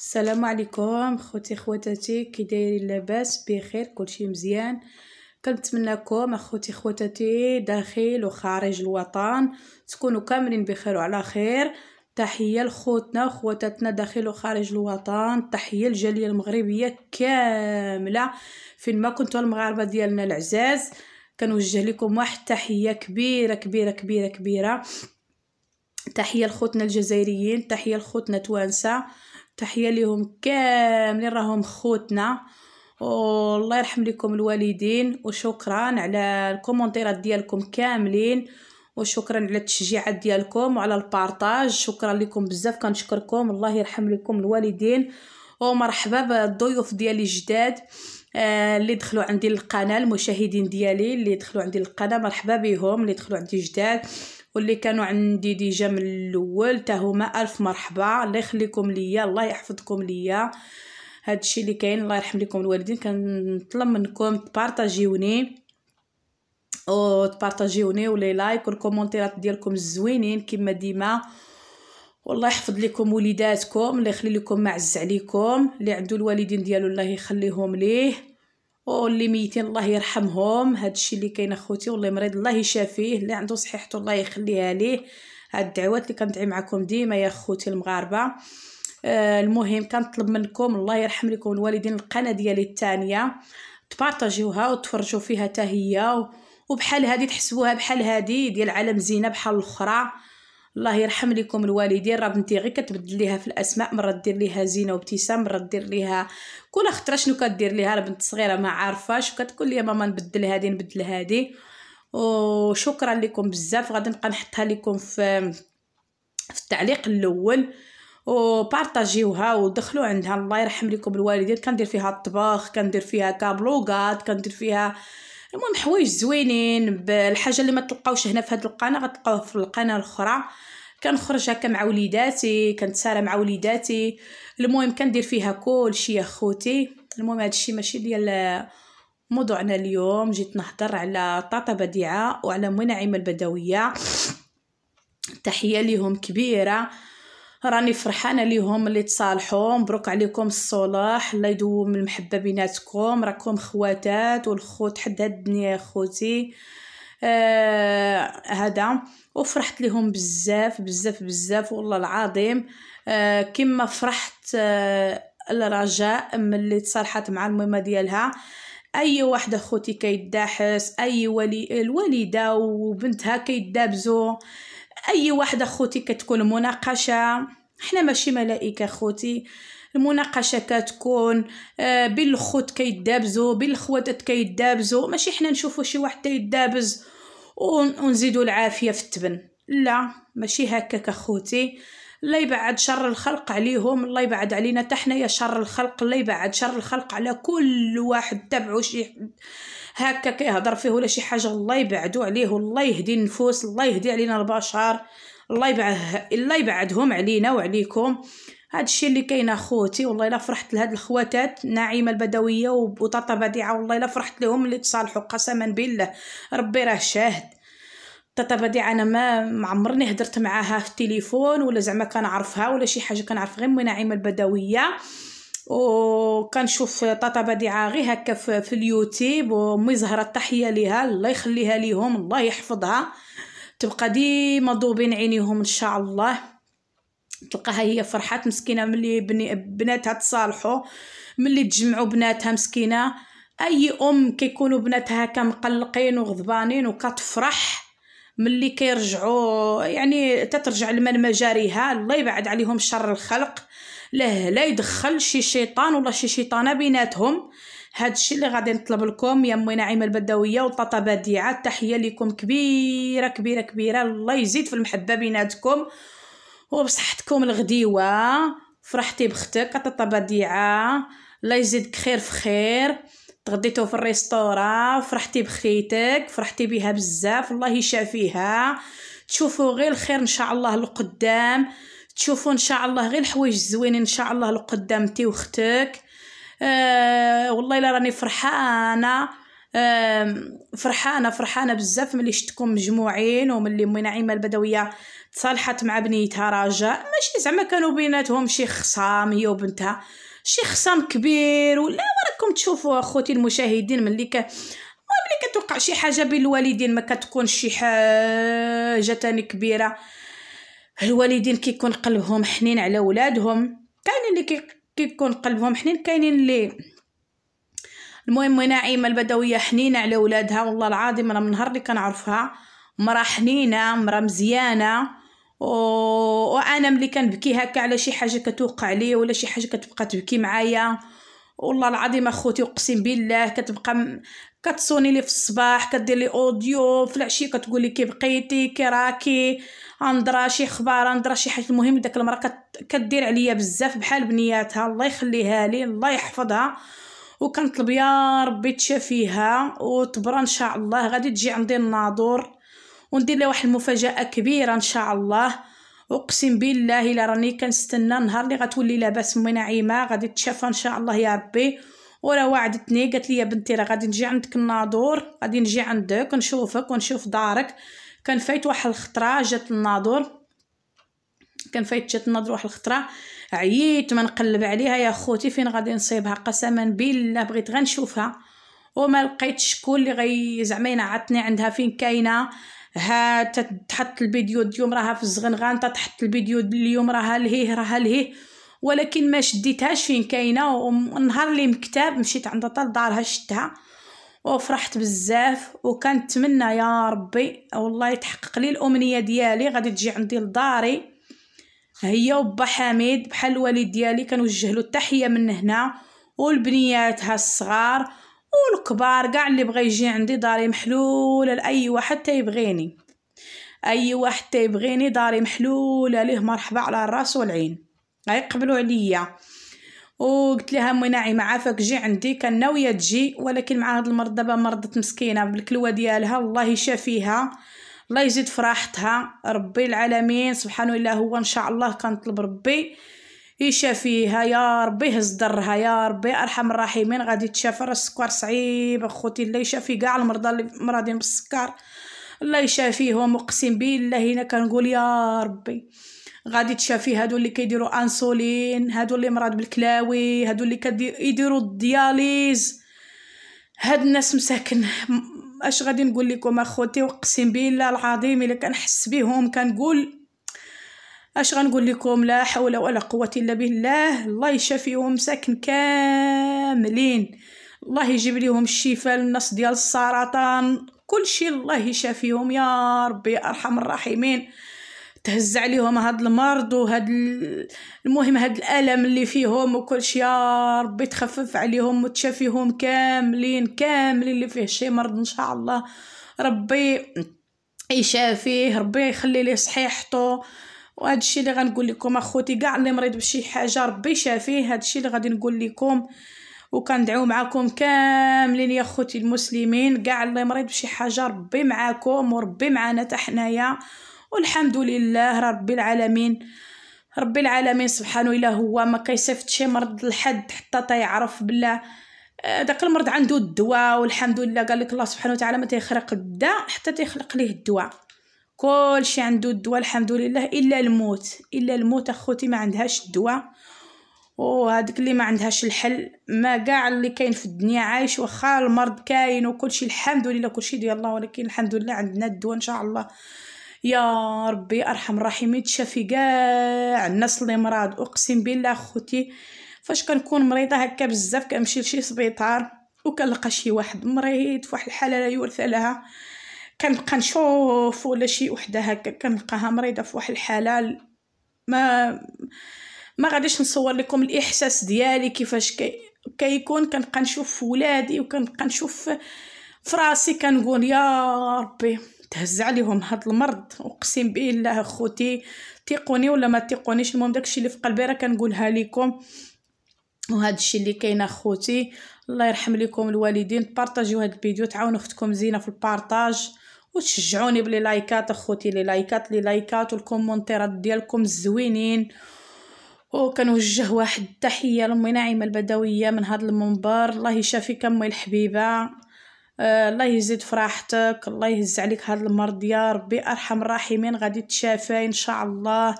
السلام عليكم خوتي خواتاتي كي دايرين لاباس بخير كلشي مزيان. كنتمنىكم اخوتي خواتاتي داخل وخارج الوطن تكونوا كاملين بخير وعلى خير. تحية لخوتنا وخواتاتنا داخل وخارج الوطن تحية للجاليه المغربية كاملة. فين ما كنتوا المغاربة ديالنا العزاز كنوجه لكم واحد تحية كبيرة كبيرة كبيرة كبيرة. تحية لخوتنا الجزائريين تحية لخوتنا توانسة. تحية ليهم كاملين راهم خوتنا. والله يرحم لكم الوالدين وشكرا على الكومونتيرات ديالكم كاملين وشكرا على التشجيعات ديالكم وعلى البارطاج. شكرا لكم بزاف كنشكركم. الله يرحم لكم الوالدين. ومرحبا بالضيوف ديالي جداد آه اللي دخلوا عندي القناه المشاهدين ديالي اللي دخلوا عندي القناه مرحبا بهم اللي دخلوا عندي جداد. واللي كانوا عندي déjà من الأول تا هما ألف مرحبا. الله يخليكم ليا الله يحفظكم ليا. هادشي اللي كاين الله يرحم لكم الوالدين. كنطلب منكم تبارطاجيوني. أو تبارطاجيوني و les likes والكومونتيرات ديالكم الزوينين كما ديما. والله يحفظ لكم وليداتكم الله يخلي لكم معز عليكم. اللي عنده الوالدين ديالو الله يخليهم ليه. واللي ميتين الله يرحمهم. هادشي اللي كاين اخوتي والله مريض الله يشافيه اللي عنده صحيحته الله يخليها ليه. هاد الدعوات اللي كندعي معكم ديما يا اخوتي المغاربة. آه المهم كنطلب منكم الله يرحم لكم الوالدين القناه ديالي الثانية. تبارطاجيوها وتفرجوا فيها حتى هي وبحال هادي تحسبوها بحال هادي ديال عالم زينة بحال الأخرى. الله يرحم لكم الوالدين. راه بنتي غير كتبدل ليها في الأسماء مرة دير ليها زينة وابتسام مرة دير ليها كل خطرة. شنو كدير ليها؟ راه بنت صغيرة ما عارفاش وكتقول لي ماما نبدل هادي نبدل هادي وشكرا لكم بزاف. غادي نبقى نحطها لكم في في التعليق الأول. وبارطاجيوها ودخلوا عندها. الله يرحم لكم الوالدين. كندير فيها الطباخ كندير فيها كابلوغات كندير فيها المهم حوايج زوينين بالحاجة اللي ما تلقاوش هنا في هذه القناة غتلقاوها في القناة الأخرى. كنخرج هكا مع وليداتي كنتسارى مع وليداتي. المهم كندير فيها كل شيء يا خوتي. المهم هادشي ماشي ديال موضوعنا اليوم. جيت نهضر على طاطا بديعة وعلى منى البدوية. تحية ليهم كبيرة. راني فرحانة ليهم اللي تصالحوا مبروك عليكم الصلاح. الله يدوم المحبة بيناتكم. راكم خواتات والخوت حد الدنيا خوتي. آه هذا. وفرحت لهم بزاف بزاف بزاف. والله العظيم. آه كما فرحت آه الرجاء ملي تصالحت مع المهمة ديالها. أي واحدة خوتي كيداحس أي ولي الوالدة وبنتها كيدابزو. أي واحدة خوتي كتكون مناقشة حنا ماشي ملائكة خوتي. المناقشة كتكون آه بين الخوت كيدابزو بين الخواتات ماشي حنا نشوفو شي واحد تيدابز ونزيدو العافية في التبن. لا ماشي هكاك اخوتي الله يبعد شر الخلق عليهم الله يبعد علينا حتى حنايا شر الخلق الله يبعد شر الخلق على كل واحد تبعو شي هكا كيهضر فيه ولا شي حاجة الله يبعدو عليه والله يهدي النفوس الله يهدي علينا البشر الله يبعد الله يبعدهم علينا وعليكم. هذا الشيء اللي كاين أخوتي والله إلا فرحت لهاد الخواتات نعيمه البدوية وطاطا بديعة والله إلا فرحت لهم اللي تصالحوا قسما بالله ربي راه شاهد. طاطا بديعة أنا ما معمرني هدرت معاها في التليفون ولا زعما كنعرفها ولا شي حاجة كنعرف غير نعيمه البدوية. وكنشوف طاطا بديعة غير هكا في اليوتيوب ومي زهرة تحيه ليها الله يخليها ليهم الله يحفظها. تبقى ديما ضوبين عينيهم إن شاء الله. تلقاها هي فرحات مسكينة ملي بني بناتها تصالحوا ملي تجمعوا بناتها مسكينة. أي أم كيكونوا بناتها هكا مقلقين وغضبانين وكتفرح ملي كيرجعوا يعني تترجع لمن مجاريها الله يبعد عليهم شر الخلق. لا لا يدخل شي شيطان ولا شي شيطانة بيناتهم. هاد الشيء اللي غادي نطلب لكم يا أمي نعيمة البدوية وطاطا بديعة تحية لكم كبيرة كبيرة كبيرة. الله يزيد في المحبة بيناتكم. وبصحتكم الغديوة. فرحتي بختك طاطا بديعة. الله يزيدك خير في خير. تغديتو في الريستورا فرحتي بخيتك فرحتي بها بزاف الله يشافيها تشوفوا غير الخير إن شاء الله لقدام. تشوفوا إن شاء الله غير الحوايج الزوينين إن شاء الله لقدام انتي وختك. آه والله إلا راني فرحانة. آه فرحانة فرحانة بزاف ملي شفتكم مجموعين وملي امي نعيمة البدوية تصالحت مع بنيتها رجاء ماشي زعما كانوا بيناتهم شي خصام هي وبنتها. شي خصام كبير ولا وراكم تشوفوا اخوتي المشاهدين ملي ك ملي كتوقع شي حاجة بين الوالدين ما كتكون شي حاجة تاني كبيرة الوالدين كيكون قلبهم حنين على ولادهم كاينين اللي كيكون قلبهم حنين كاينين اللي المهم نعيمة البدوية حنينة على ولادها والله العظيم أنا من نهار اللي كنعرفها مرا حنينة مرا مزيانة. وأنا ملي كنبكي هكا على شي حاجة كتوقع لي ولا شي حاجة كتبقى تبكي معايا. والله العظيم أخوتي أقسم بالله كتبقى م... كتصوني لي في الصباح كدير لي audio في العشية كتقول لي كي بقيتي كي راكي اندرا شي أخبار اندرا شي حاجة. المهم داك المرأة كت... كدير عليا بزاف بحال بنياتها. الله يخليها لي الله يحفظها. وكنطلب يا ربي تشافيها وتبرى إن شاء الله. غادي تجي عندي الناظور. وندير لها واحد المفاجأة كبيرة إن شاء الله. أقسم بالله إلا راني كنستنى النهار اللي غتولي لاباس أمي نعيمة غادي تشافى إن شاء الله يا ربي. وراه وعدتني قالت لي بنتي راه غادي نجي عندك الناظور غادي نجي عندك نشوفك ونشوف دارك. كان فايت واحد الخطرة جات الناظور. كان فايت جات الناظور واحد الخطرة. عييت ما نقلب عليها يا خوتي فين غادي نصيبها؟ قسما بالله بغيت غير نشوفها. وما لقيتش شكون اللي غي زعما ينعطني عندها فين كاينة؟ ها تحط الفيديو اليوم راها في الزغنغان تحط الفيديو اليوم راها لهيه راها لهيه. ولكن ما شديتهاش فين كاينة والنهار اللي مكتاب مشيت عند طال دارها شتها وفرحت بزاف. وكنتمنى يا ربي والله يتحقق لي الأمنية ديالي غادي تجي عندي لداري. هي وبا حميد بحال الوالد ديالي كنوجه له التحية من هنا والبنياتها الصغار. والكبار كاع اللي بغى يجي عندي داري محلوله لاي واحد تيبغيني أي واحد تيبغيني داري محلوله ليه مرحبا على الراس والعين. غيقبلوا عليا. وقلت لها أمي ناعمه عافاك جي عندي كان ناوية تجي ولكن مع هاد المرض دابا مرضت مسكينة بالكلوة ديالها. الله يشافيها الله يزيد فرحتها ربي العالمين. سبحانه الا هو إن شاء الله كنطلب ربي. يشافيها يا ربي يهز ضرها يا ربي أرحم الراحمين غادي تشافى راه السكر صعيب. أخوتي الله يشافي كاع المرضى اللي مرضين بالسكر الله يشافيهم اقسم بالله. هنا كنقول يا ربي غادي تشافي هادو اللي كيديروا أنسولين هادو اللي مرض بالكلاوي هادو اللي كيديروا الدياليز. هاد الناس مساكن. أش غادي نقول لكم أخوتي؟ أقسم بالله العظيم إلا كنحس بهم كنقول اش غنقول لكم؟ لا حول ولا قوة إلا بالله. الله يشافيهم مساكن كاملين. الله يجيب لهم الشفاء للناس ديال السرطان. كل شيء الله يشافيهم. يا ربي أرحم الراحمين. تهز عليهم هاد المرض وهاد المهم هاد الألم اللي فيهم وكل شيء يا ربي تخفف عليهم وتشافيهم كاملين كاملين اللي فيه شي مرض إن شاء الله. ربي يشافيه ربي يخلي ليه صحيحته. وهذا الشيء اللي غنقول لكم أخوتي كاع اللي مريض بشي حاجة ربي يشافيه هذا الشيء اللي غادي نقول لكم. وكندعو معكم كاملين يا أخوتي المسلمين. كاع اللي مريض بشي حاجة ربي معاكم وربي معنا حتى حنايا. والحمد لله رب العالمين. رب العالمين سبحانه إلا هو ما كيصيفط شي مرض لحد حتى تيعرف بلا آه، داك المرض عنده الدواء والحمد لله. قال لك الله سبحانه وتعالى ما تيخلق الداء حتى تيخلق ليه الدواء. كل شي عنده الدواء الحمد لله إلا الموت. إلا الموت أخوتي ما عندهاش الدواء. وهذيك اللي ما عندهاش الحل. ما كاع اللي كاين في الدنيا عايش واخا المرض كاين وكلشي الحمد لله كلشي ديال الله ولكن الحمد لله عندنا الدواء إن شاء الله. يا ربي أرحم الراحمين. تشافي كاع الناس اللي مراد. أقسم بالله خوتي فاش كنكون مريضة هكا بزاف كنمشي لشي سبيطار وكنلقى شي واحد مريض فواحد الحالة لا يورث لها. كنبقى نشوف ولا شي وحده هكا كنلقاها مريضة في واحد الحاله ما ما غاديش نصور لكم الإحساس ديالي كيفاش كي كيكون. كنبقى نشوف ولادي وكنبقى نشوف فراسي كنقول يا ربي تهز عليهم هاد المرض. أقسم بالله أخوتي تيقوني ولا ما تيقونيش؟ المهم داكشي اللي في قلبي راه كنقولها لكم. وهذا الشيء اللي كاين أخوتي الله يرحم لكم الوالدين. بارطاجيو هذا الفيديو تعاونوا أختكم زينة في ال partage. وتشجعوني بلي لايكات أخوتي لي لايكات لي لايكات والكومونتيرات ديالكم الزوينين وكنوجه واحد التحية لأمي نعيمة البدوية من هذا المنبر. الله يشافيك أمي الحبيبة. آه الله يزيد فرحتك الله يهز عليك هذا المرض يا ربي أرحم الراحمين. غادي تشافى إن شاء الله.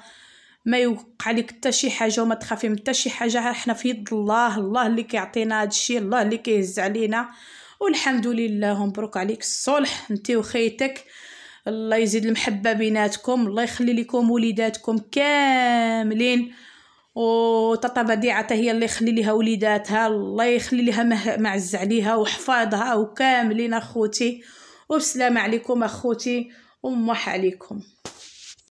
ما يوقع لك حتى شي حاجة وما تخافي من حتى شي حاجة. إحنا في يد الله. الله اللي كيعطينا هذا الشيء الله اللي كيهز علينا. والحمد لله مبروك عليك الصلح. انت وخيتك الله يزيد المحبة بيناتكم. الله يخلي لكم وليداتكم كاملين. وطاطا بديعة هي اللي يخلي لها وليداتها. الله يخلي لها معز عليها وحفاظها وكاملين أخوتي. وبسلامة عليكم أخوتي. وموح عليكم.